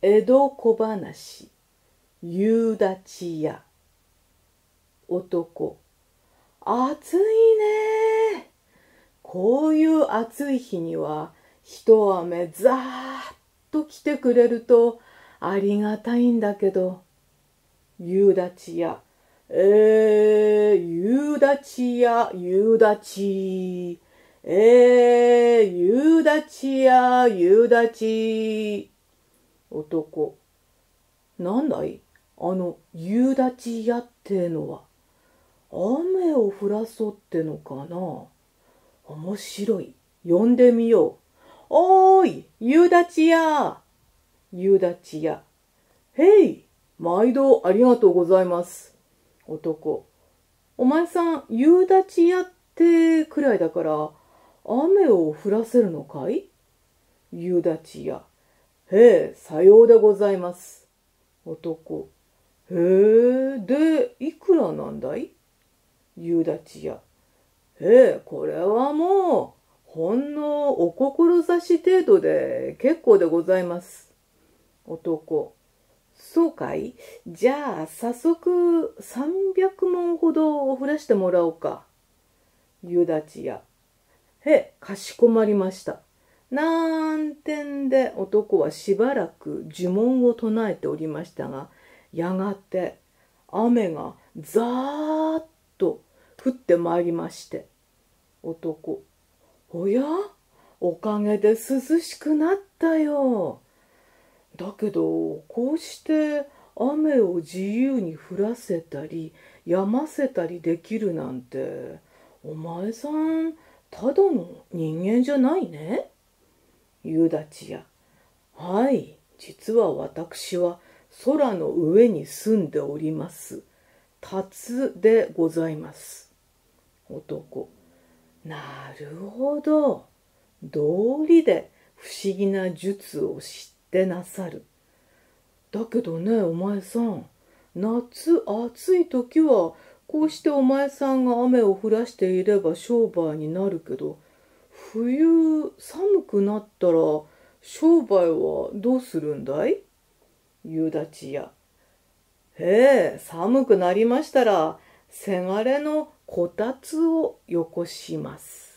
江戸小話夕立屋男。暑いね。こういう暑い日には一雨ざーっと来てくれるとありがたいんだけど。夕立屋。えー、夕立屋夕立。えー、夕立屋夕立。男。なんだい？あの、夕立屋ってのは。雨を降らそうってのかな？面白い。呼んでみよう。おーい夕立屋夕立屋。へい毎度ありがとうございます。男。お前さん、夕立屋ってくらいだから、雨を降らせるのかい？夕立屋。へえ、さようでございます。男。へえ、で、いくらなんだい？夕立屋。へえ、これはもう、ほんのお志程度で結構でございます。男。そうかい？じゃあ、早速、300文ほど降らしてもらおうか。夕立屋。へえ、かしこまりました。なんてんで男はしばらく呪文を唱えておりましたがやがて雨がザーッと降ってまいりまして男おや？おかげで涼しくなったよ。だけどこうして雨を自由に降らせたり止ませたりできるなんてお前さんただの人間じゃないね。夕立や。はい、実は私は空の上に住んでおります。辰でございます。男。なるほど。道理で不思議な術を知ってなさる。だけどね、お前さん。夏暑い時はこうしてお前さんが雨を降らしていれば商売になるけど冬寒くなったら商売はどうするんだい？夕立や。へえ、寒くなりましたら、せがれのこたつをよこします。